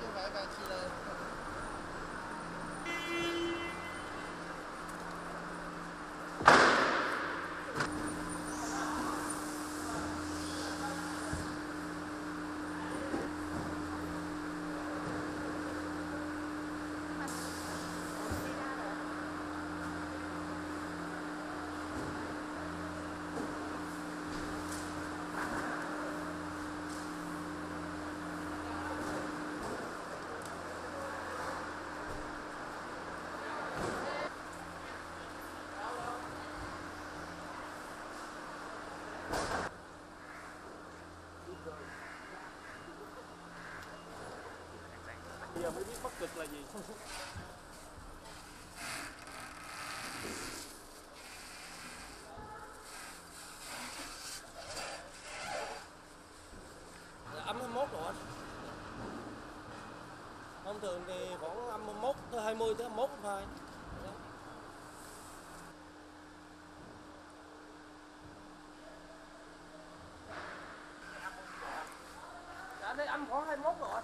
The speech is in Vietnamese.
就白白踢了。Giờ mới biết bất cực là gì. Âm 21 rồi anh. Thông thường thì khoảng âm 21 tới 20 tới 21 thôi. Dạ, đây âm khoảng 21 rồi